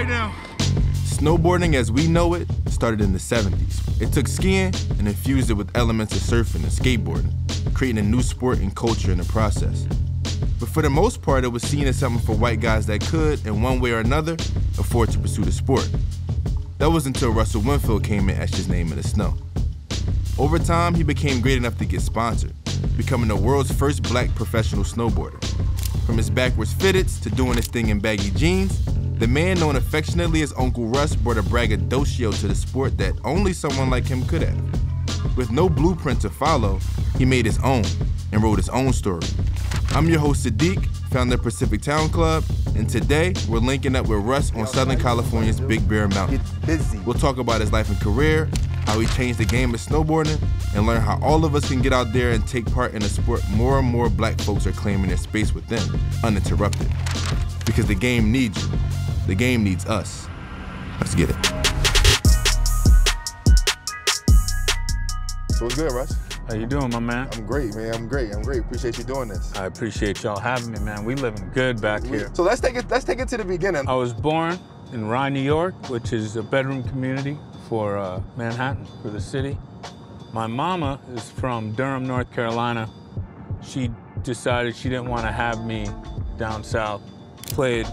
right now. Snowboarding as we know it started in the 70s. It took skiing and infused it with elements of surfing and skateboarding, creating a new sport and culture in the process. But for the most part, it was seen as something for white guys that could, in one way or another, afford to pursue the sport. That was until Russell Winfield came and etched his name in the snow. Over time, he became great enough to get sponsored, becoming the world's first black professional snowboarder. From his backwards fitteds to doing his thing in baggy jeans, the man known affectionately as Uncle Russ brought a braggadocio to the sport that only someone like him could have. With no blueprint to follow, he made his own and wrote his own story. I'm your host, Siddiq, founder of Pacific Town Club, and today we're linking up with Russ on Southern California's Big Bear Mountain. We'll talk about his life and career, how he changed the game of snowboarding, and learn how all of us can get out there and take part in a sport more and more black folks are claiming their space within, uninterrupted. Because the game needs you. The game needs us. Let's get it. So what's good, Russ? How you doing, my man? I'm great, man. I'm great. I'm great. Appreciate you doing this. I appreciate y'all having me, man. We living good back here. So let's take it. Let's take it to the beginning. I was born in Rye, New York, which is a bedroom community for uh, Manhattan, for the city. My mama is from Durham, North Carolina. She decided she didn't want to have me down south. Played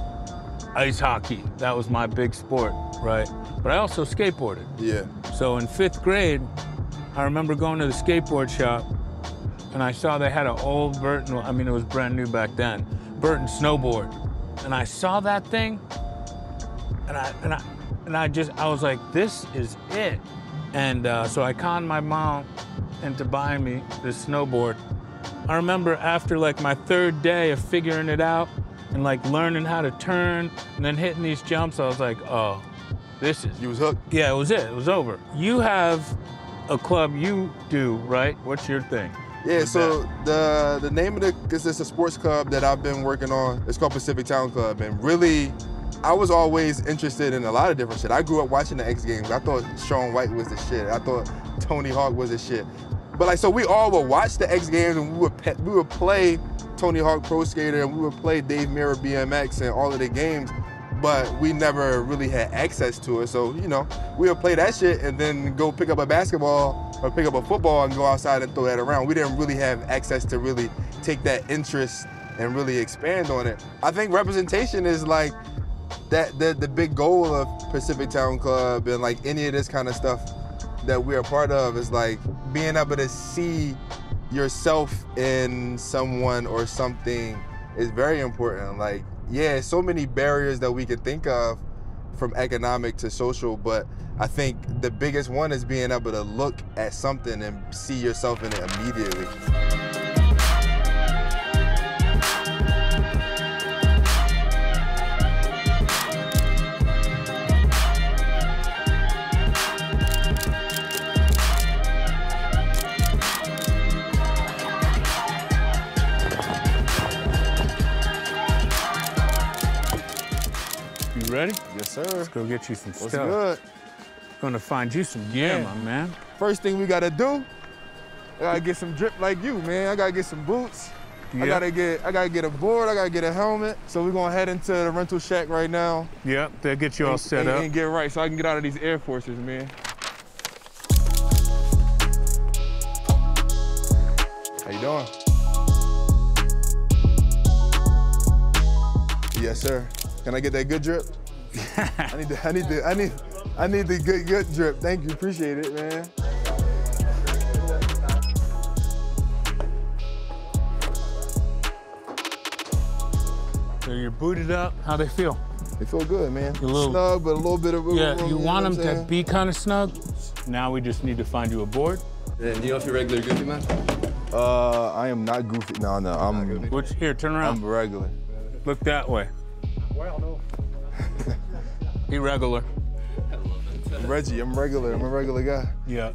ice hockey. That was my big sport, right? But I also skateboarded. Yeah. So in fifth grade, I remember going to the skateboard shop and I saw they had an old Burton, I mean, it was brand new back then, Burton snowboard. And I saw that thing and I, and I, and I just, I was like, this is it. And uh, so I conned my mom into buying me this snowboard. I remember after like my third day of figuring it out and like learning how to turn and then hitting these jumps, I was like, oh, this is. You was hooked. Yeah, it was it. It was over. You have a club you do, right? What's your thing? Yeah. So the the name of the this is a sports club that I've been working on. It's called Pacific Town Club, and really. I was always interested in a lot of different shit. I grew up watching the X Games. I thought Shaun White was the shit. I thought Tony Hawk was the shit. But like, so we all would watch the X Games and we would pe- we would play Tony Hawk Pro Skater and we would play Dave Mirra BMX and all of the games, but we never really had access to it. So you know, we would play that shit and then go pick up a basketball or pick up a football and go outside and throw that around. We didn't really have access to really take that interest and really expand on it. I think representation is like that the the big goal of Pacific Town Club and like any of this kind of stuff that we're part of is like being able to see yourself in someone or something is very important. Like, yeah, so many barriers that we can think of from economic to social, but I think the biggest one is being able to look at something and see yourself in it immediately. Go get you some What's stuff. good? Gonna find you some gear, Yeah. my man. First thing we gotta do, I gotta get some drip like you, man. I gotta get some boots. I gotta get I gotta get a board, I gotta get a helmet. So we're gonna head into the rental shack right now. Yep, they'll get you all and, set and- up. and get right so I can get out of these Air Forces, man. How you doing? Yes, sir. Can I get that good drip? I need the I need the I need I need the good good drip. Thank you. Appreciate it, man. So you're booted up. How they feel? They feel good, man. A little- Snug, but a little bit of Yeah, little- you know want what them to be kind of snug. Now we just need to find you a board. And you know if you're regular goofy man? Uh, I am not goofy. No, no, I'm Which here, turn around. I'm regular. Look that way. Be regular. I'm Reggie. I'm regular. I'm a regular guy. Yeah.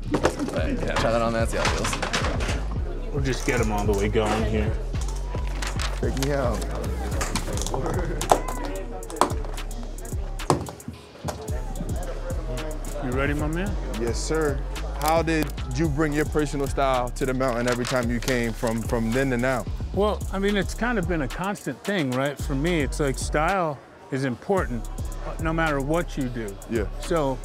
Right, yeah, try that on that, see how it feels. We'll just get him all the way going here. Take me out. You ready, my man? Yes, sir. How did you bring your personal style to the mountain every time you came from from then to now? Well, I mean, it's kind of been a constant thing, right? For me, it's like style is important no matter what you do. Yeah. So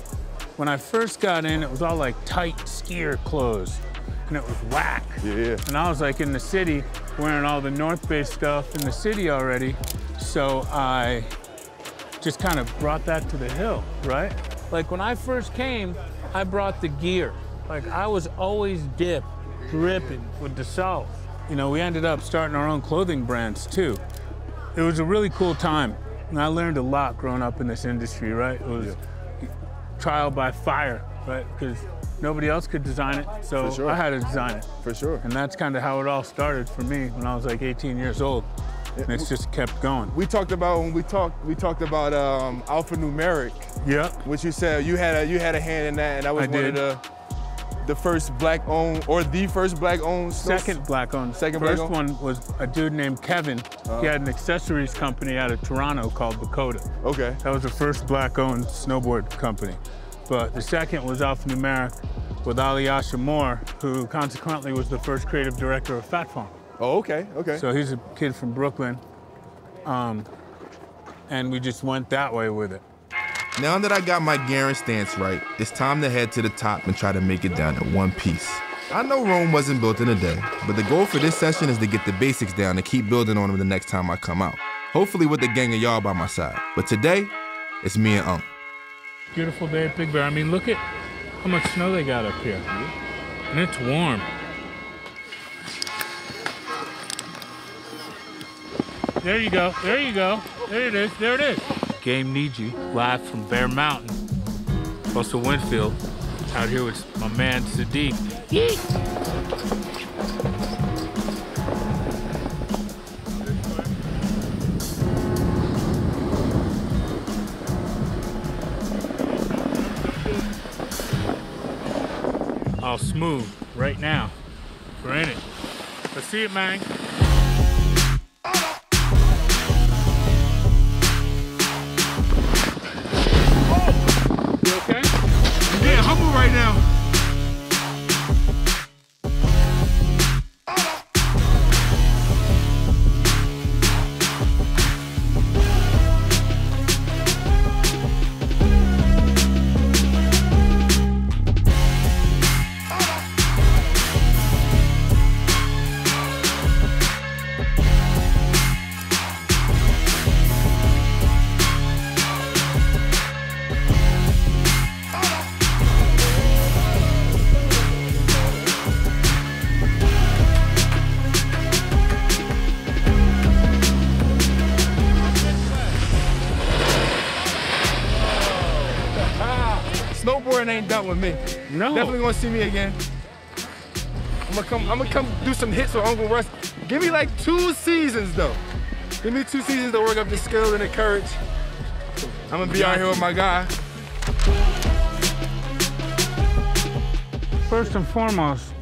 when I first got in, it was all like tight skier clothes and it was whack. Yeah, yeah. And I was like in the city wearing all the North Face stuff in the city already. So I just kind of brought that to the hill, right? Like when I first came, I brought the gear. Like I was always dipped, dripping with the salt. You know, we ended up starting our own clothing brands too. It was a really cool time. And I learned a lot growing up in this industry, right? It was trial by fire, right? Because nobody else could design it, so sure. I had to design it. For sure. And that's kind of how it all started for me when I was like 18 years old. And it's just kept going. We talked about when we talked we talked about um, alphanumeric, Yeah. which you said you had a you had a hand in that, and that was I one did. of the the first black owned or the first black owned Second black owned. Second black First owned? one was a dude named Kevin. He had an accessories company out of Toronto called Dakota. Okay. That was the first black owned snowboard company. But the second was alphanumeric with Ali Asha Moore, who consequently was the first creative director of Fat Farm. Oh, okay. Okay. So he's a kid from Brooklyn. Um, and we just went that way with it. Now that I got my gear and stance right, it's time to head to the top and try to make it down in one piece. I know Rome wasn't built in a day, but the goal for this session is to get the basics down and keep building on them the next time I come out. Hopefully with a gang of y'all by my side. But today, it's me and Unc. Beautiful day at Big Bear. I mean, look at how much snow they got up here. And it's warm. There you go. There you go. There it is. There it is. Game needs you. Live from Bear Mountain. Russell Winfield. Out here with my man Siddiq. All smooth right now. We're in it. Let's see it, man. Snowboarding ain't done with me. No. Definitely gonna see me again. I'm gonna come. I'm gonna come do some hits with Uncle Russ. Give me like two seasons though. Give me two seasons to work up the skill and the courage. I'm gonna be out here with my guy. First and foremost,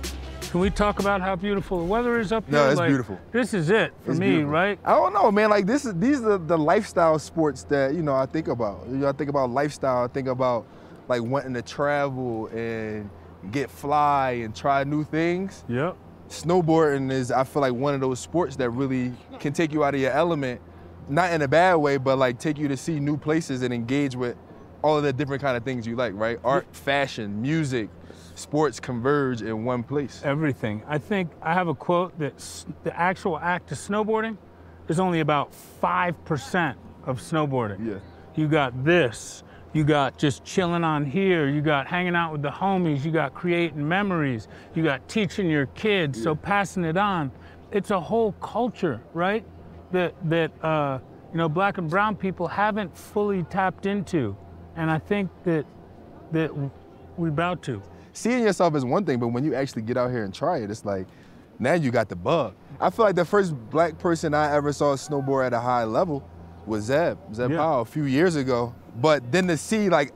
can we talk about how beautiful the weather is up here? No, it's Like, beautiful. This is it for It's me, beautiful. right? I don't know, man. Like this is these are the lifestyle sports that you know I think about. You know, I think about lifestyle. I think about like wanting to travel and get fly and try new things. Yep. Snowboarding is I feel like one of those sports that really can take you out of your element, not in a bad way, but like take you to see new places and engage with all of the different kind of things you like, right? Art, fashion, music, sports converge in one place. Everything. I think I have a quote that the actual act of snowboarding is only about 5% of snowboarding. Yeah. You got this. You got just chilling on here. You got hanging out with the homies. You got creating memories. You got teaching your kids. So passing it on. It's a whole culture, right? That that uh, you know black and brown people haven't fully tapped into, and I think that that we're about to. seeing yourself is one thing, but when you actually get out here and try it, it's like now you got the bug. I feel like the first black person I ever saw snowboard at a high level was Zeb, Zeb Yeah. Powell, a few years ago. But then to see like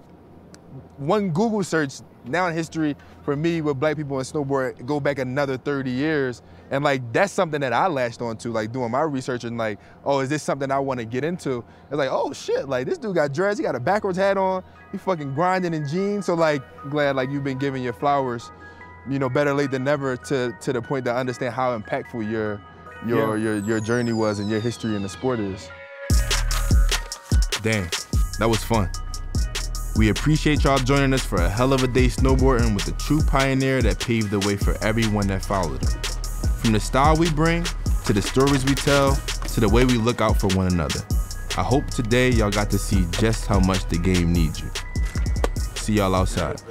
one Google search now in history for me with black people and snowboard go back another 30 years. And like that's something that I latched onto, like doing my research and like, oh, is this something I want to get into? It's like, oh shit, like this dude got dreads, he got a backwards hat on, he fucking grinding in jeans. So like glad like you've been giving your flowers, you know, better late than never to to the point to understand how impactful your your Yeah. your your journey was and your history in the sport is. Damn, that was fun. We appreciate y'all joining us for a hell of a day snowboarding with a true pioneer that paved the way for everyone that followed him. From the style we bring, to the stories we tell, to the way we look out for one another. I hope today y'all got to see just how much the game needs you. See y'all outside.